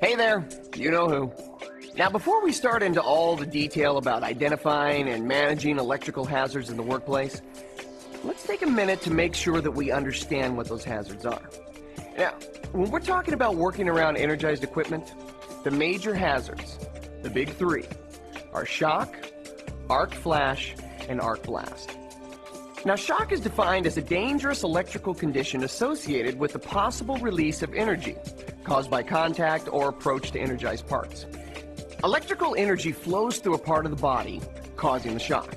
Hey there, you know who. Now, before we start into all the detail about identifying and managing electrical hazards in the workplace, let's take a minute to make sure that we understand what those hazards are. Now, when we're talking about working around energized equipment, the major hazards, the big three, are shock, arc flash, and arc blast. Now, shock is defined as a dangerous electrical condition associated with the possible release of energy caused by contact or approach to energized parts. Electrical energy flows through a part of the body, causing the shock.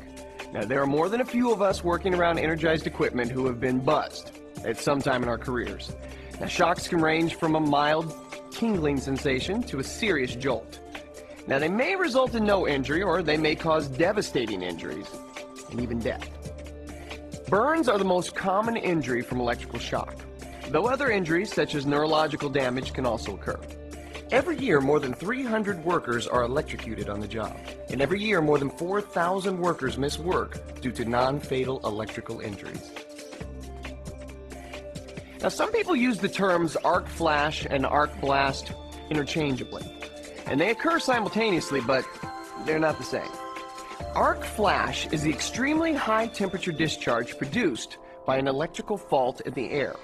Now, there are more than a few of us working around energized equipment who have been buzzed at some time in our careers. Now, shocks can range from a mild tingling sensation to a serious jolt. Now, they may result in no injury or they may cause devastating injuries and even death. Burns are the most common injury from electrical shock, though other injuries such as neurological damage can also occur. Every year, more than 300 workers are electrocuted on the job, and every year, more than 4,000 workers miss work due to non fatal electrical injuries. Now, some people use the terms arc flash and arc blast interchangeably, and they occur simultaneously, but they're not the same. Arc flash is the extremely high temperature discharge produced by an electrical fault in the air.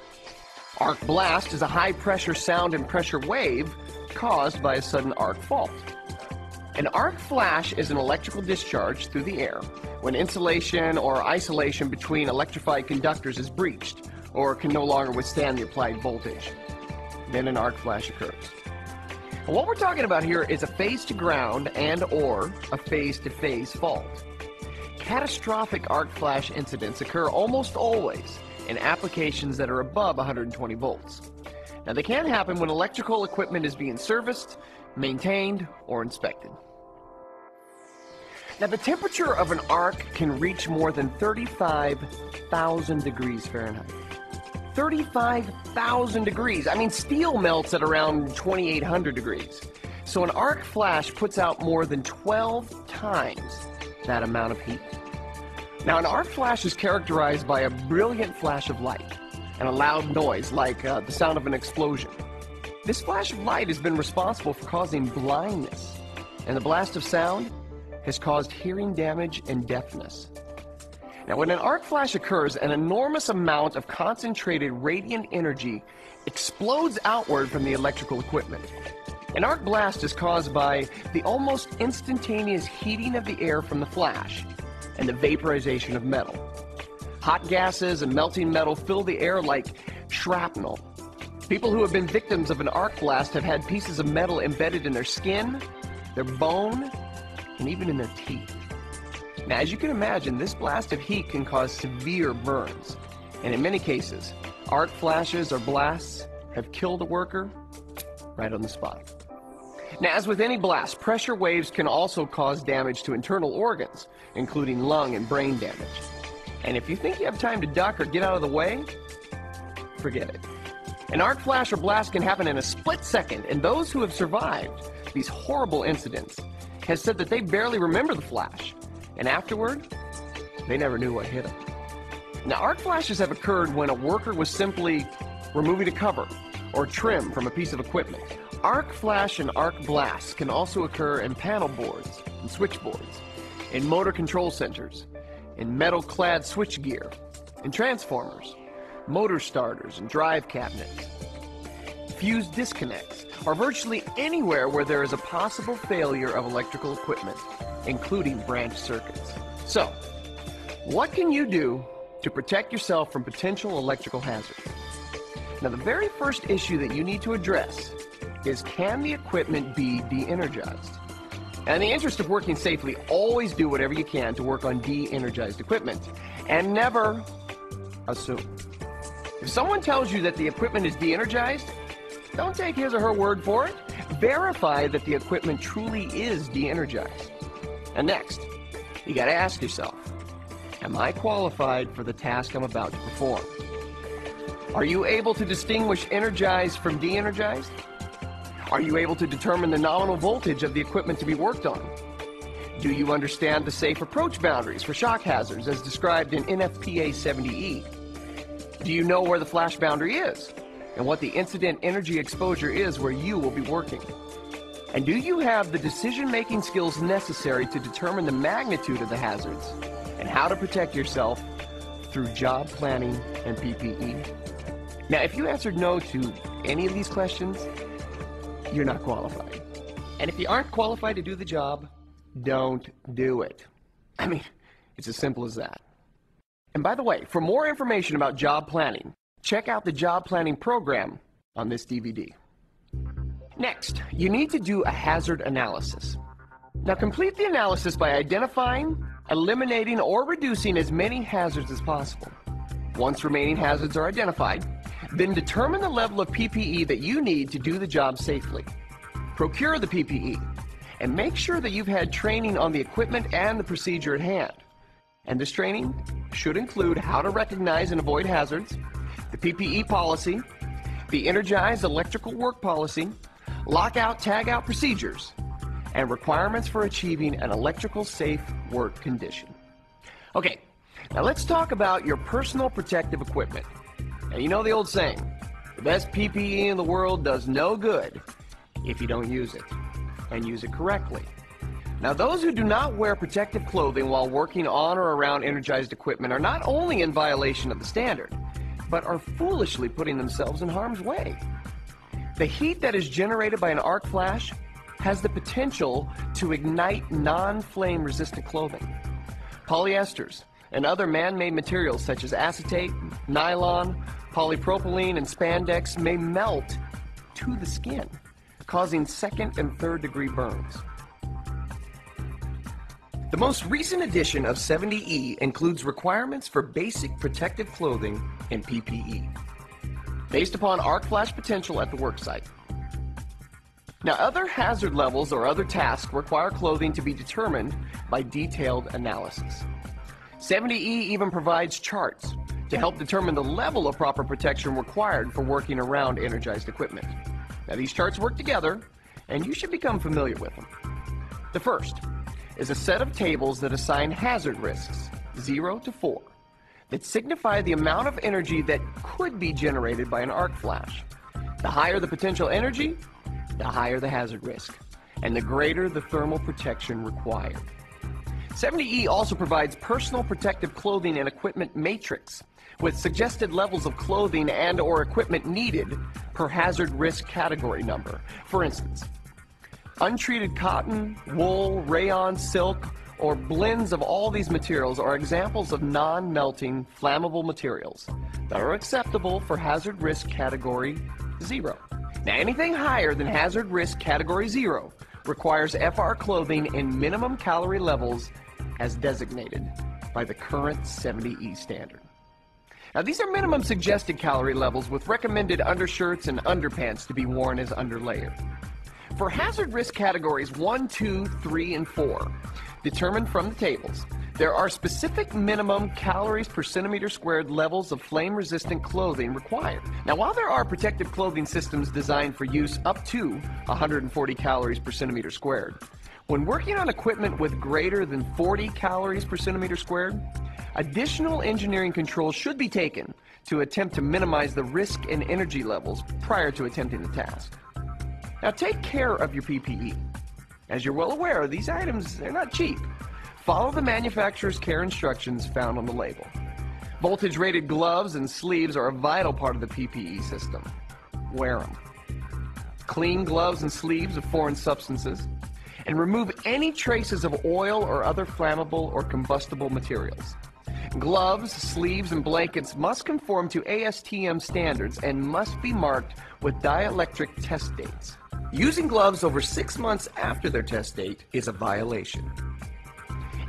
Arc blast is a high pressure sound and pressure wave caused by a sudden arc fault. An arc flash is an electrical discharge through the air when insulation or isolation between electrified conductors is breached or can no longer withstand the applied voltage. Then an arc flash occurs. What we're talking about here is a phase to ground and or a phase to phase fault. Catastrophic arc flash incidents occur almost always in applications that are above 120 volts. Now they can happen when electrical equipment is being serviced, maintained, or inspected. Now the temperature of an arc can reach more than 35,000 degrees Fahrenheit. 35,000 degrees. I mean, steel melts at around 2,800 degrees. So an arc flash puts out more than 12 times that amount of heat. Now, an arc flash is characterized by a brilliant flash of light and a loud noise like uh, the sound of an explosion. This flash of light has been responsible for causing blindness, and the blast of sound has caused hearing damage and deafness. Now, when an arc flash occurs, an enormous amount of concentrated radiant energy explodes outward from the electrical equipment. An arc blast is caused by the almost instantaneous heating of the air from the flash and the vaporization of metal. Hot gases and melting metal fill the air like shrapnel. People who have been victims of an arc blast have had pieces of metal embedded in their skin, their bone, and even in their teeth. Now, as you can imagine, this blast of heat can cause severe burns. And in many cases, arc flashes or blasts have killed a worker right on the spot. Now, as with any blast, pressure waves can also cause damage to internal organs, including lung and brain damage. And if you think you have time to duck or get out of the way, forget it. An arc flash or blast can happen in a split second, and those who have survived these horrible incidents have said that they barely remember the flash, and afterward, they never knew what hit them. Now, arc flashes have occurred when a worker was simply removing a cover or trim from a piece of equipment. Arc flash and arc blast can also occur in panel boards and switchboards, in motor control centers, in metal clad switchgear, in transformers, motor starters, and drive cabinets. Fuse disconnects or virtually anywhere where there is a possible failure of electrical equipment, including branch circuits. So, what can you do to protect yourself from potential electrical hazards? Now, the very first issue that you need to address is can the equipment be de-energized? And in the interest of working safely, always do whatever you can to work on de-energized equipment and never assume. If someone tells you that the equipment is de-energized, don't take his or her word for it. Verify that the equipment truly is de-energized. And next, you got to ask yourself, am I qualified for the task I'm about to perform? Are you able to distinguish energized from de-energized? Are you able to determine the nominal voltage of the equipment to be worked on? Do you understand the safe approach boundaries for shock hazards as described in NFPA 70E? Do you know where the flash boundary is? And what the incident energy exposure is where you will be working? And do you have the decision-making skills necessary to determine the magnitude of the hazards and how to protect yourself through job planning and PPE? Now, if you answered no to any of these questions, you're not qualified. And if you aren't qualified to do the job, don't do it. I mean, it's as simple as that. And by the way, for more information about job planning, check out the job planning program on this DVD. Next, you need to do a hazard analysis. Now complete the analysis by identifying, eliminating, or reducing as many hazards as possible. Once remaining hazards are identified, then determine the level of PPE that you need to do the job safely. Procure the PPE, and make sure that you've had training on the equipment and the procedure at hand. And this training should include how to recognize and avoid hazards, the PPE policy, the energized electrical work policy, lockout tagout procedures, and requirements for achieving an electrical safe work condition. Okay, now let's talk about your personal protective equipment. Now you know the old saying, the best PPE in the world does no good if you don't use it, and use it correctly. Now, those who do not wear protective clothing while working on or around energized equipment are not only in violation of the standard, but are foolishly putting themselves in harm's way. The heat that is generated by an arc flash has the potential to ignite non-flame resistant clothing. Polyesters and other man-made materials such as acetate, nylon, polypropylene, and spandex may melt to the skin, causing second and third degree burns. The most recent edition of 70E includes requirements for basic protective clothing and PPE, based upon arc flash potential at the worksite. Now, other hazard levels or other tasks require clothing to be determined by detailed analysis. 70E even provides charts to help determine the level of proper protection required for working around energized equipment. Now, these charts work together, and you should become familiar with them. The first is a set of tables that assign hazard risks, 0 to 4, that signify the amount of energy that could be generated by an arc flash. The higher the potential energy, the higher the hazard risk, and the greater the thermal protection required. 70E also provides personal protective clothing and equipment matrix with suggested levels of clothing and or equipment needed per hazard risk category number. For instance, Untreated cotton, wool, rayon, silk, or blends of all these materials are examples of non-melting flammable materials that are acceptable for hazard risk category 0. Now anything higher than hazard risk category 0 requires FR clothing in minimum calorie levels as designated by the current 70E standard. Now these are minimum suggested calorie levels with recommended undershirts and underpants to be worn as underlayer. For hazard risk categories 1, 2, 3, and 4, determined from the tables, there are specific minimum calories per centimeter squared levels of flame resistant clothing required. Now, while there are protective clothing systems designed for use up to 140 calories per centimeter squared, when working on equipment with greater than 40 calories per centimeter squared, additional engineering controls should be taken to attempt to minimize the risk and energy levels prior to attempting the task. Now take care of your PPE. As you're well aware, these items, they're not cheap. Follow the manufacturer's care instructions found on the label. Voltage rated gloves and sleeves are a vital part of the PPE system. Wear them. Clean gloves and sleeves of foreign substances and remove any traces of oil or other flammable or combustible materials. Gloves, sleeves, and blankets must conform to ASTM standards and must be marked with dielectric test dates. Using gloves over six months after their test date is a violation.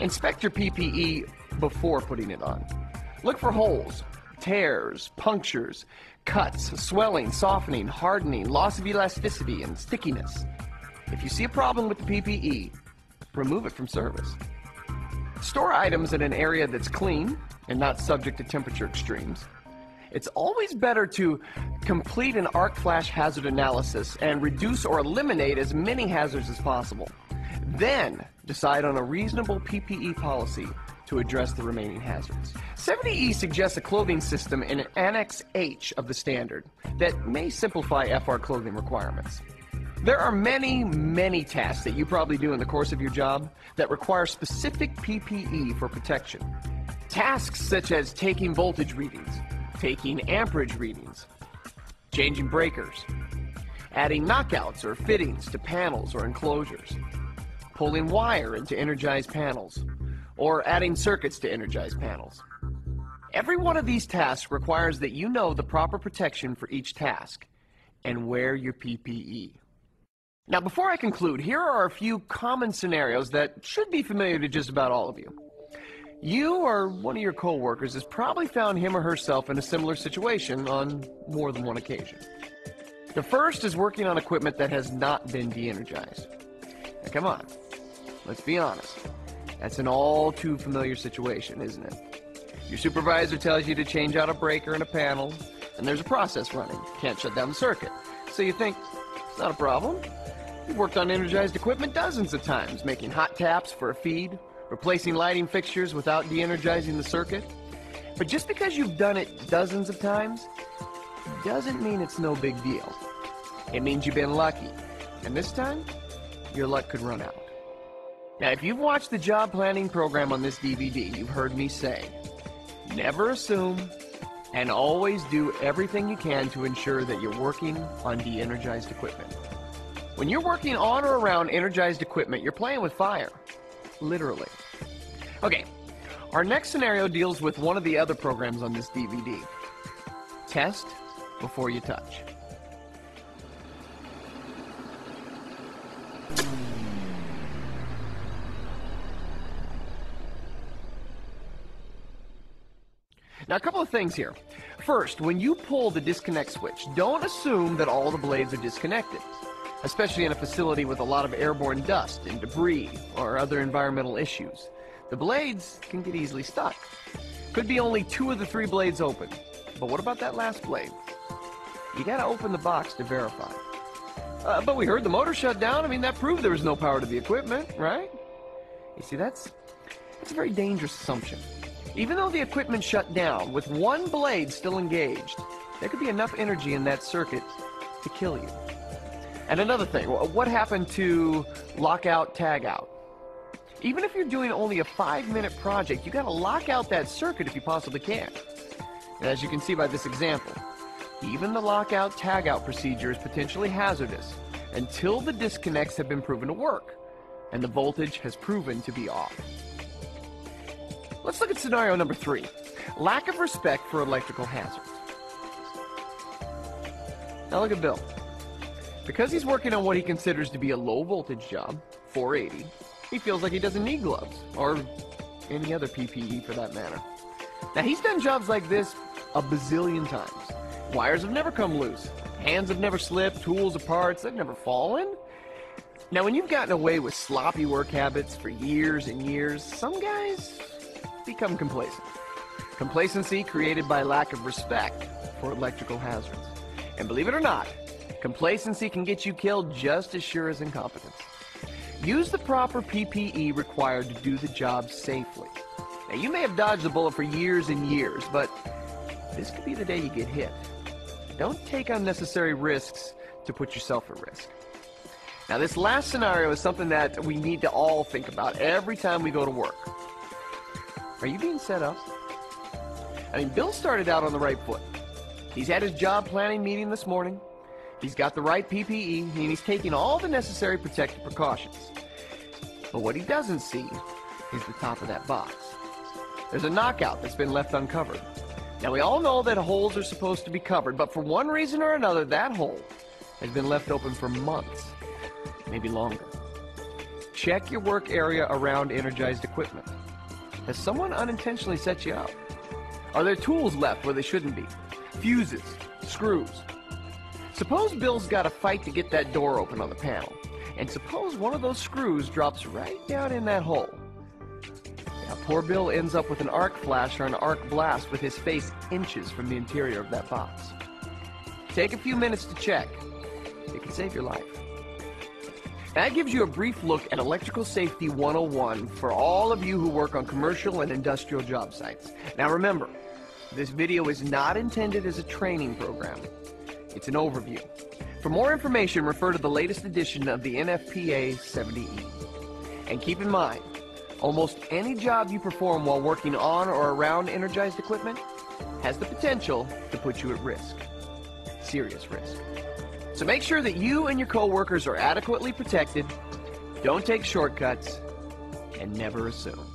Inspect your PPE before putting it on. Look for holes, tears, punctures, cuts, swelling, softening, hardening, loss of elasticity, and stickiness. If you see a problem with the PPE, remove it from service. Store items in an area that's clean and not subject to temperature extremes. It's always better to complete an arc flash hazard analysis and reduce or eliminate as many hazards as possible. Then decide on a reasonable PPE policy to address the remaining hazards. 70E suggests a clothing system in Annex H of the standard that may simplify FR clothing requirements. There are many, many tasks that you probably do in the course of your job that require specific PPE for protection. Tasks such as taking voltage readings, taking amperage readings, changing breakers, adding knockouts or fittings to panels or enclosures, pulling wire into energized panels, or adding circuits to energized panels. Every one of these tasks requires that you know the proper protection for each task and wear your PPE. Now, before I conclude, here are a few common scenarios that should be familiar to just about all of you. You or one of your coworkers has probably found him or herself in a similar situation on more than one occasion. The first is working on equipment that has not been de-energized. Now, come on, let's be honest. That's an all too familiar situation, isn't it? Your supervisor tells you to change out a breaker in a panel, and there's a process running. Can't shut down the circuit. So you think, it's not a problem. You've worked on energized equipment dozens of times, making hot taps for a feed, replacing lighting fixtures without de-energizing the circuit. But just because you've done it dozens of times, doesn't mean it's no big deal. It means you've been lucky. And this time, your luck could run out. Now, if you've watched the job planning program on this DVD, you've heard me say, never assume and always do everything you can to ensure that you're working on de-energized equipment. When you're working on or around energized equipment, you're playing with fire. Literally. Okay, our next scenario deals with one of the other programs on this DVD. Test before you touch. Now, a couple of things here. First, when you pull the disconnect switch, don't assume that all the blades are disconnected especially in a facility with a lot of airborne dust and debris or other environmental issues. The blades can get easily stuck. Could be only two of the three blades open. But what about that last blade? You gotta open the box to verify. Uh, but we heard the motor shut down. I mean, that proved there was no power to the equipment, right? You see, that's, that's a very dangerous assumption. Even though the equipment shut down, with one blade still engaged, there could be enough energy in that circuit to kill you. And another thing, what happened to lockout, tagout? Even if you're doing only a five minute project, you gotta lock out that circuit if you possibly can. And as you can see by this example, even the lockout, tagout procedure is potentially hazardous until the disconnects have been proven to work and the voltage has proven to be off. Let's look at scenario number three, lack of respect for electrical hazards. Now look at Bill. Because he's working on what he considers to be a low voltage job, 480, he feels like he doesn't need gloves, or any other PPE for that matter. Now he's done jobs like this a bazillion times. Wires have never come loose, hands have never slipped, tools or parts, they've never fallen. Now when you've gotten away with sloppy work habits for years and years, some guys become complacent. Complacency created by lack of respect for electrical hazards. And believe it or not, Complacency can get you killed just as sure as incompetence. Use the proper PPE required to do the job safely. Now, you may have dodged the bullet for years and years, but this could be the day you get hit. Don't take unnecessary risks to put yourself at risk. Now, this last scenario is something that we need to all think about every time we go to work. Are you being set up? I mean, Bill started out on the right foot. He's had his job planning meeting this morning. He's got the right PPE, and he's taking all the necessary protective precautions. But what he doesn't see is the top of that box. There's a knockout that's been left uncovered. Now, we all know that holes are supposed to be covered, but for one reason or another, that hole has been left open for months, maybe longer. Check your work area around energized equipment. Has someone unintentionally set you up? Are there tools left where they shouldn't be? Fuses, screws, Suppose Bill's got a fight to get that door open on the panel. And suppose one of those screws drops right down in that hole. Now, poor Bill ends up with an arc flash or an arc blast with his face inches from the interior of that box. Take a few minutes to check. It can save your life. That gives you a brief look at Electrical Safety 101 for all of you who work on commercial and industrial job sites. Now remember, this video is not intended as a training program. It's an overview. For more information, refer to the latest edition of the NFPA 70E. And keep in mind, almost any job you perform while working on or around energized equipment has the potential to put you at risk. Serious risk. So make sure that you and your coworkers are adequately protected, don't take shortcuts, and never assume.